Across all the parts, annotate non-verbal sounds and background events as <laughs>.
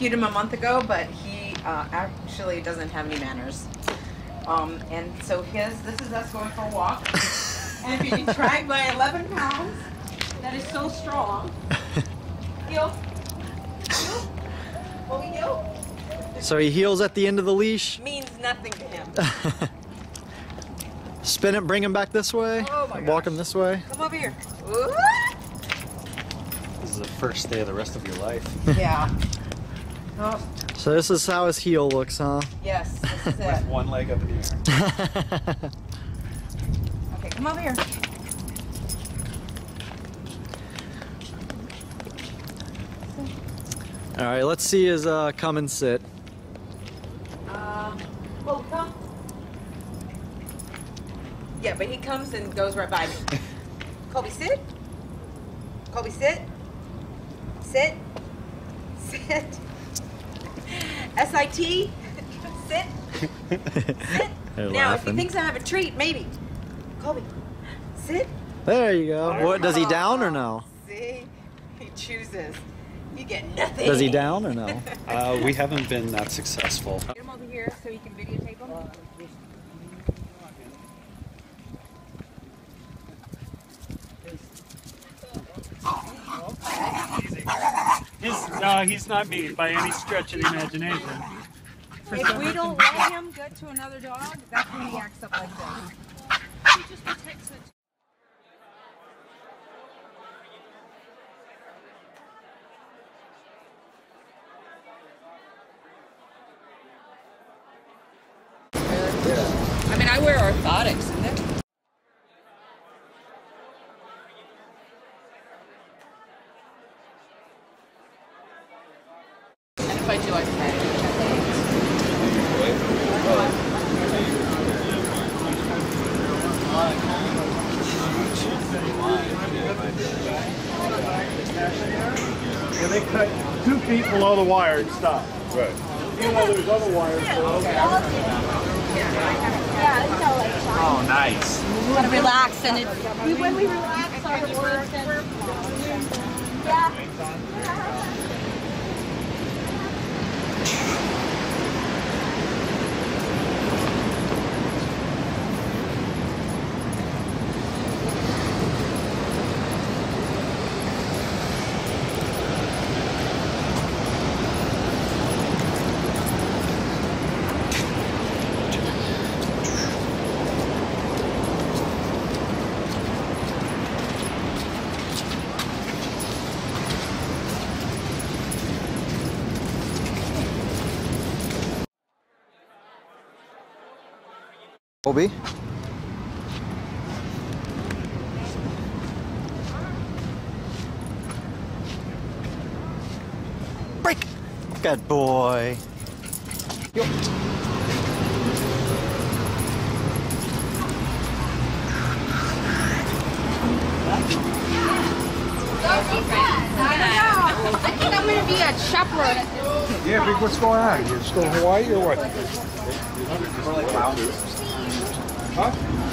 Colby, and just rescued him a month ago, but he uh, actually doesn't have any manners. Um, and so his, this is us going for a walk. <laughs> and being dragged by 11 pounds, that is so strong. Heel. Heel. Colby, heel. So he heels at the end of the leash. Means nothing to him. <laughs> Spin it, bring him back this way. Oh my Walk him this way. Come over here. Ooh. This is the first day of the rest of your life. Yeah. <laughs> Oh, So this is how his heel looks, huh? yes, this is <laughs> With it. one leg up in the air. <laughs> Okay, come over here. All right, let's see his uh, come and sit. Um, Colby, come. Yeah, but he comes and goes right by me. <laughs> Colby, sit. Colby, sit. Sit. Sit. S-I-T. Sit. Sit. <laughs> They're now, if he thinks I have a treat, maybe. Colby, sit. There you go. What does he down or no? See? He chooses. You get nothing. Does he down or no? <laughs> Uh, we haven't been that successful. Get him over here so you can videotape him. He's, no, he's not me by any stretch of the imagination. If we don't let him get to another dog, that's when he acts up like this. I mean, I wear orthotics, and they're And if I do, I pay. And they cut two feet below the wire and stop. Right. Even though there's other wires. Oh, nice. gotta relax, and it, we, when we relax our work, and yeah. Colby. Break. Good boy. Yo. I think I'm gonna be a chaperone. Yeah, big, what's going on? You're still in Hawaii or what? Huh?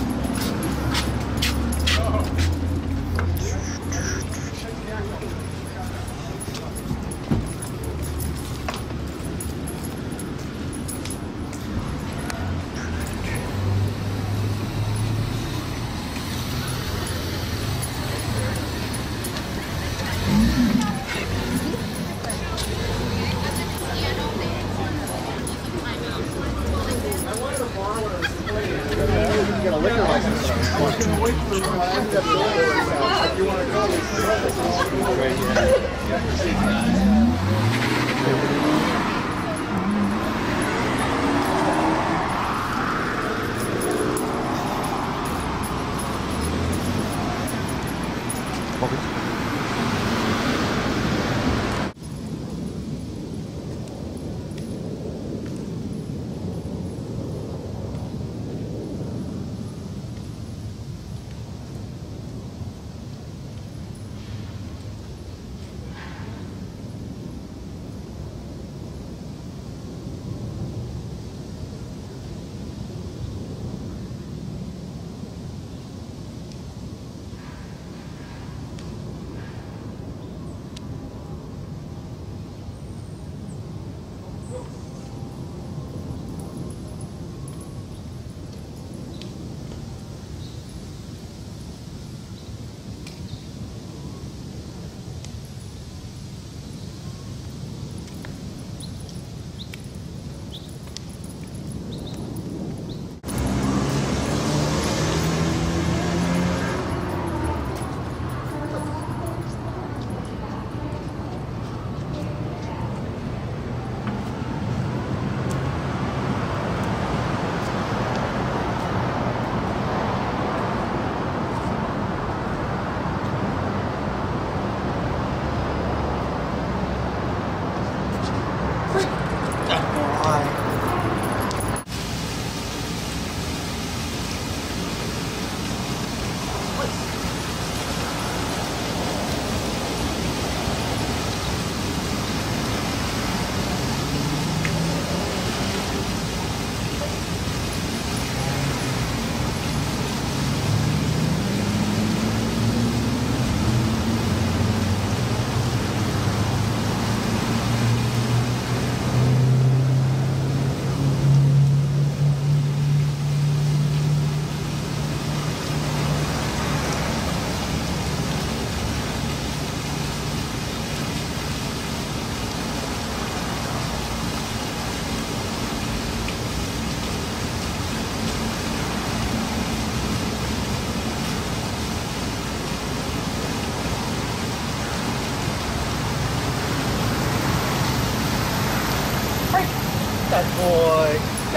yeah.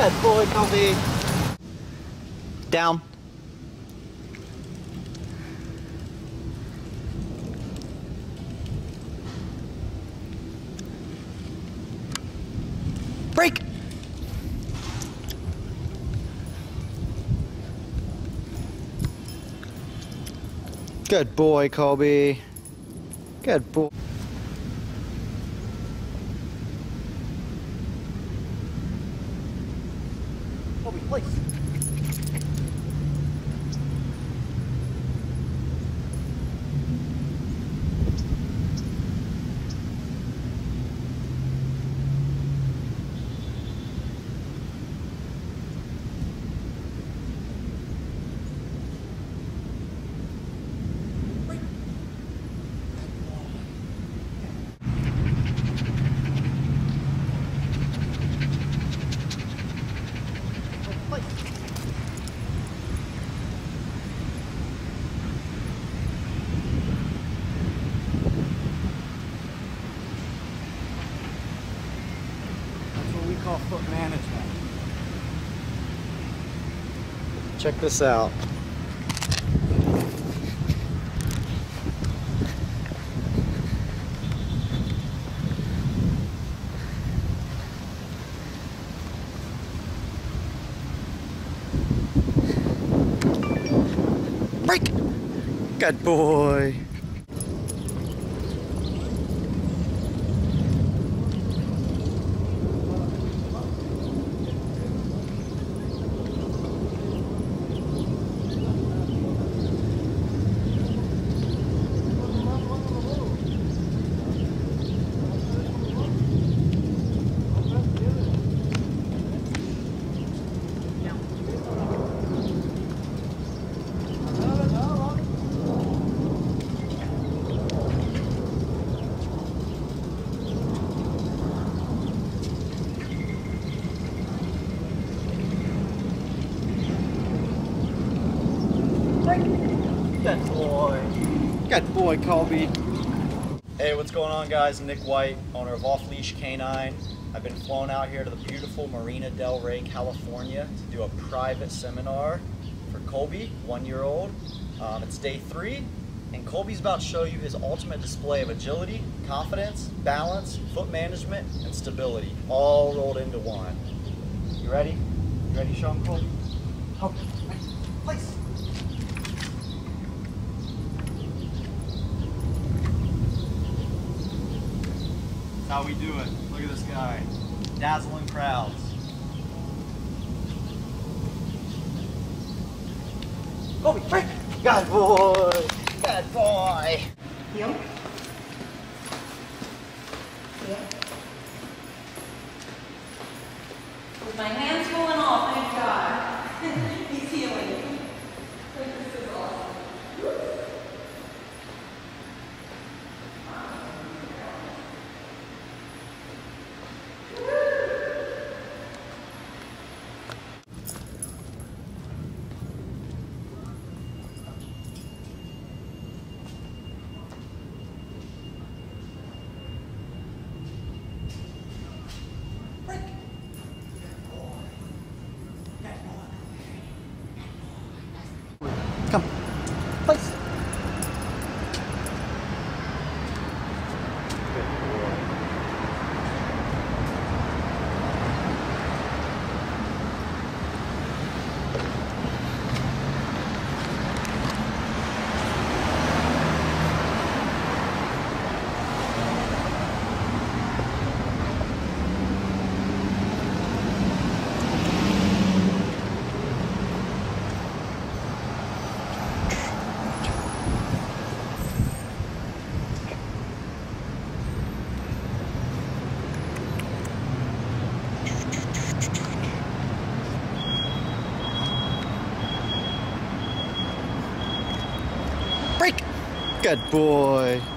Good boy, Kobe. Down. Break. Good boy, Kobe. Good boy. Kobe, place. That's what we call foot management. Check this out. Break! Good boy. Good boy. Good boy, Colby. Hey, what's going on, guys? Nick White, owner of Off Leash Canine. I've been flown out here to the beautiful Marina Del Rey, California to do a private seminar for Colby, one year old. Um, it's day three, and Colby's about to show you his ultimate display of agility, confidence, balance, foot management, and stability, all rolled into one. You ready? You ready him, Colby? Okay, how we do it. Look at this guy. Dazzling crowds. Kobe, break! Good boy! Good boy! Heel. With my hands full and all, thank God. He's heeling. This is awesome. Come. Place. Break! Good boy.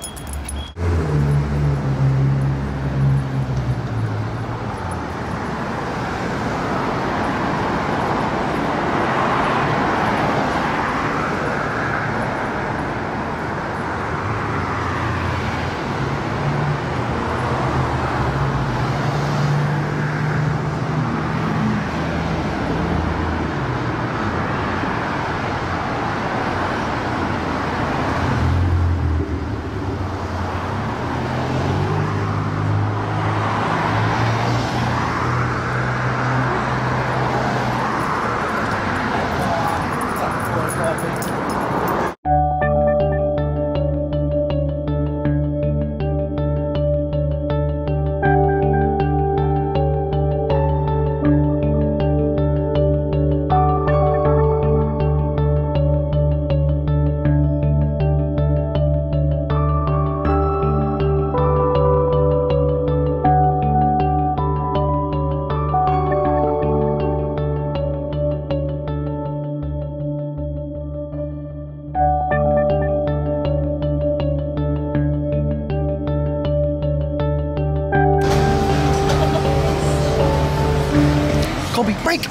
Colby, break!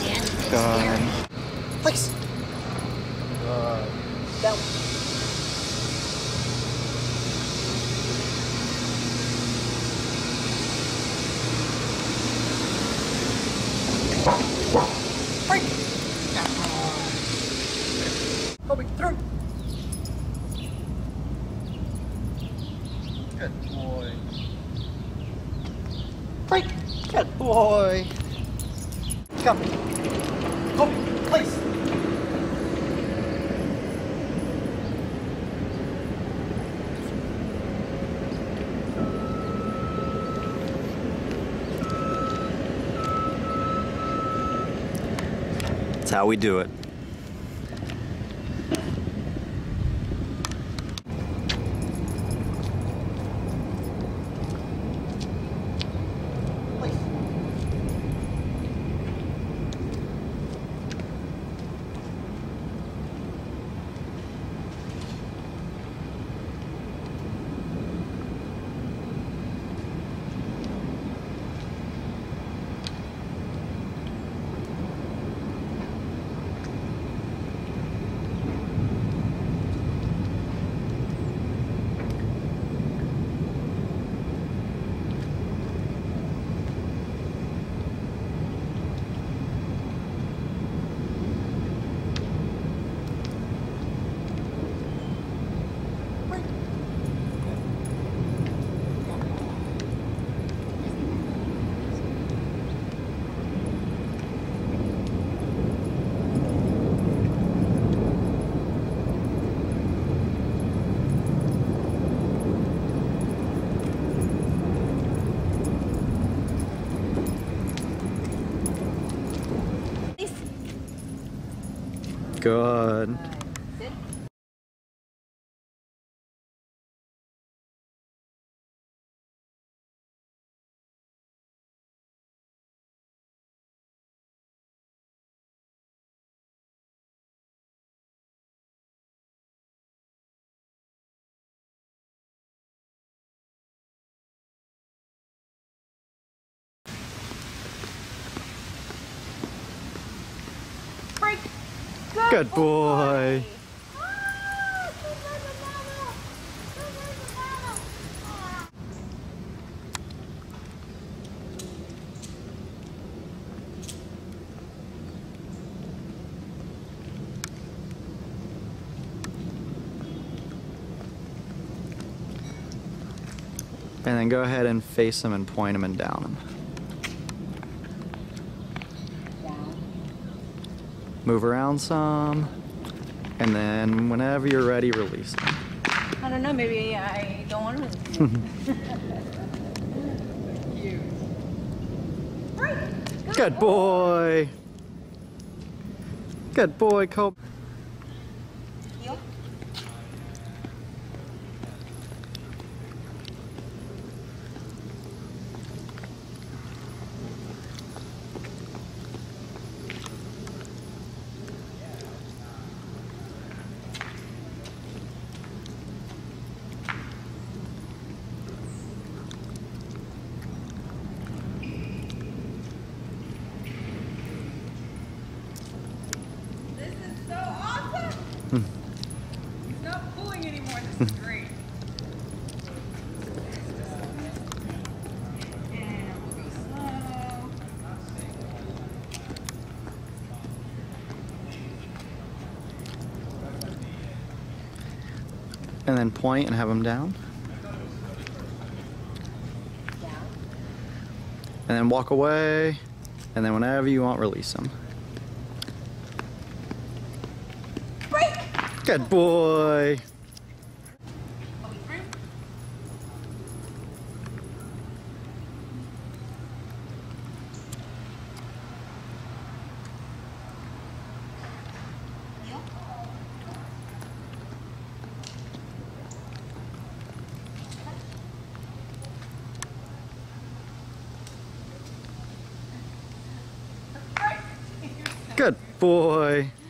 Place! Down. Break! Colby, through! Good boy. Break! Good boy. Come. Colby, place. That's how we do it. Place. Good. Good boy. And then go ahead and face them and point them and down him. Move around some. And then whenever you're ready, release him. I don't know. Maybe I don't want to. Good boy. Good boy, Cope. Heel. This is so awesome. It's not pulling anymore. This is great. And we'll go slow. And then point and have them down. And then walk away. And then whenever you want, release them. Break. Good boy. Good boy.